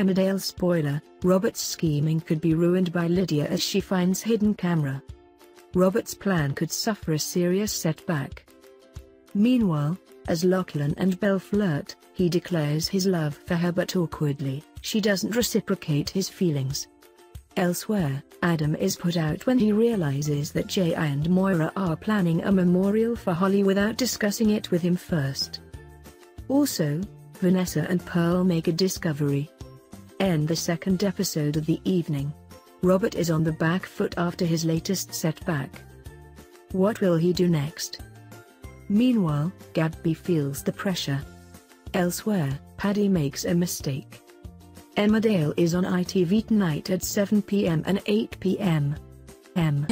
Emmerdale spoiler, Robert's scheming could be ruined by Lydia as she finds hidden camera. Robert's plan could suffer a serious setback. Meanwhile, as Lachlan and Belle flirt, he declares his love for her but awkwardly, she doesn't reciprocate his feelings. Elsewhere, Adam is put out when he realizes that Jai and Moira are planning a memorial for Holly without discussing it with him first. Also, Vanessa and Pearl make a discovery. End the second episode of the evening. Robert is on the back foot after his latest setback. What will he do next? Meanwhile, Gabby feels the pressure. Elsewhere, Paddy makes a mistake. Emmerdale is on ITV tonight at 7 pm and 8 pm. M.